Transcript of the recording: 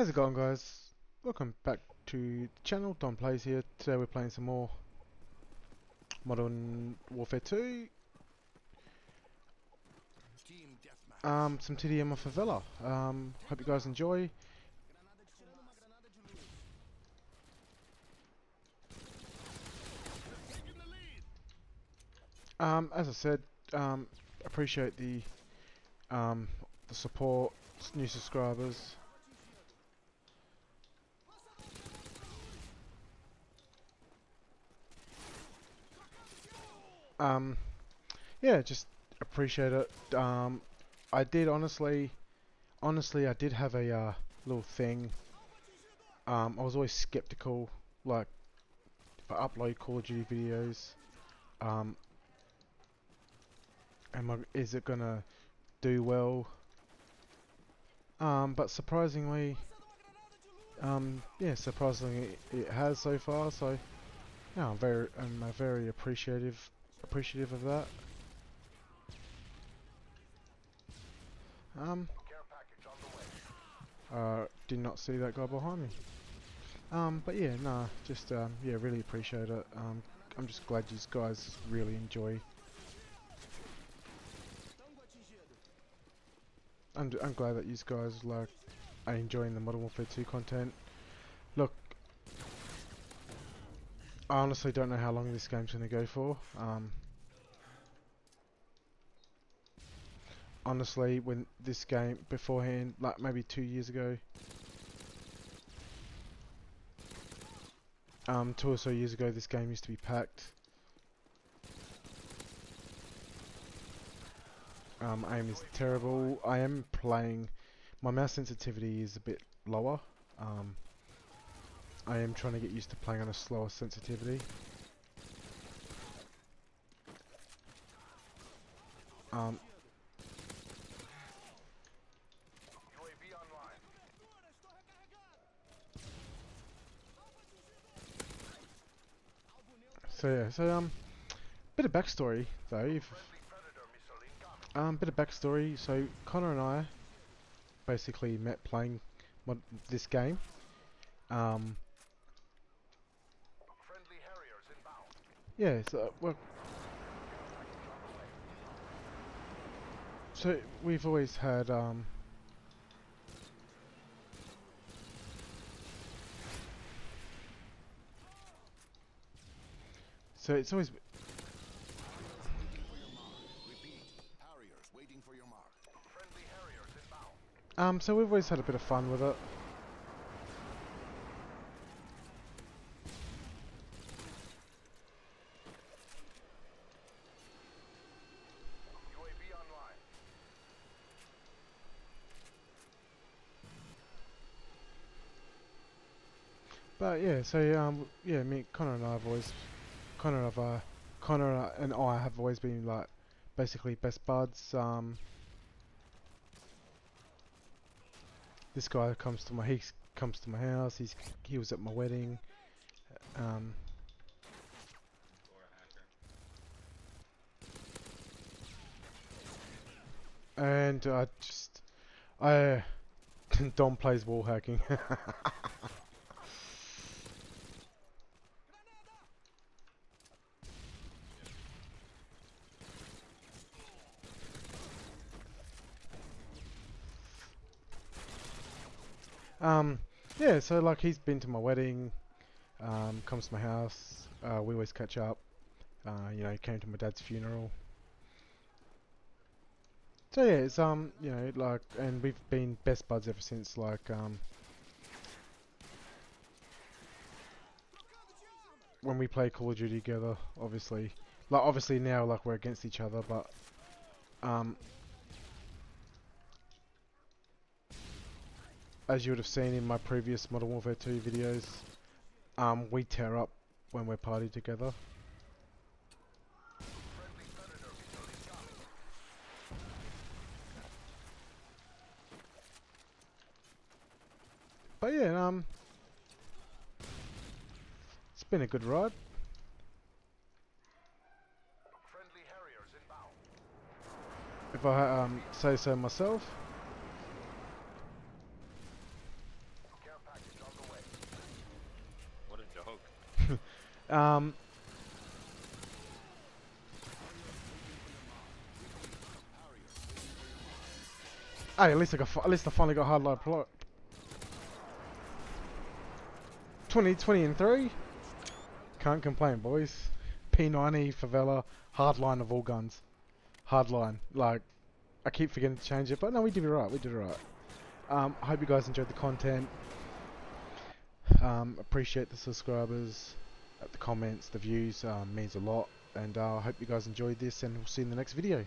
How's it going guys? Welcome back to the channel, Dom Plays here. Today we're playing some more Modern Warfare 2. Um, some TDM of Favela. Um, hope you guys enjoy. Um, as I said, um, appreciate the um, the support, new subscribers. Um, yeah, just appreciate it. Um, I did honestly, honestly, I did have a uh, little thing. Um, I was always skeptical, like if I upload Call of Duty videos, um, am I, is it gonna do well? Um, but surprisingly, um, yeah, surprisingly it, it has so far. So, yeah, I'm very, I'm uh, very appreciative appreciative of that. Um, uh, did not see that guy behind me. Um, but yeah, nah, just um, yeah, really appreciate it. Um, I'm just glad you guys really enjoy. I'm I'm glad that you guys like are enjoying the Modern Warfare 2 content. I honestly don't know how long this game's going to go for. Um, honestly, when this game beforehand, like maybe two years ago, um, two or so years ago, this game used to be packed. Um, aim is terrible. I am playing. My mouse sensitivity is a bit lower. Um, I am trying to get used to playing on a slower sensitivity. Um, so yeah, so um, bit of backstory though. If, um, bit of backstory. So Connor and I basically met playing this game. Um, Yeah, so, well... So, we've always had, um... So it's always... Um, so we've always had a bit of fun with it. But yeah, so um, yeah, me, Connor and I have always, Connor and I, Connor and I have always been like, basically best buds. Um, this guy comes to my, he comes to my house. He's he was at my wedding. Um, and I just, I, Dom plays wall hacking. Um, yeah, so like he's been to my wedding, um, comes to my house, uh, we always catch up. Uh, you know, came to my dad's funeral. So yeah, it's um, you know, like, and we've been best buds ever since. Like, um, when we play Call of Duty together, obviously, like, obviously now, like, we're against each other, but um, as you would have seen in my previous Modern Warfare 2 videos, um, we tear up when we're party together. But yeah, um, it's been a good ride. If I um, say so myself. Um, hey, at least I got. At least I finally got hardline plot. 20, 20 and three. Can't complain, boys. P90 favela hardline of all guns. Hardline. Like, I keep forgetting to change it, but no, we did it right. We did it right. Um, I hope you guys enjoyed the content. Um, appreciate the subscribers, the comments, the views. Um, means a lot. And uh, I hope you guys enjoyed this, and we'll see you in the next video.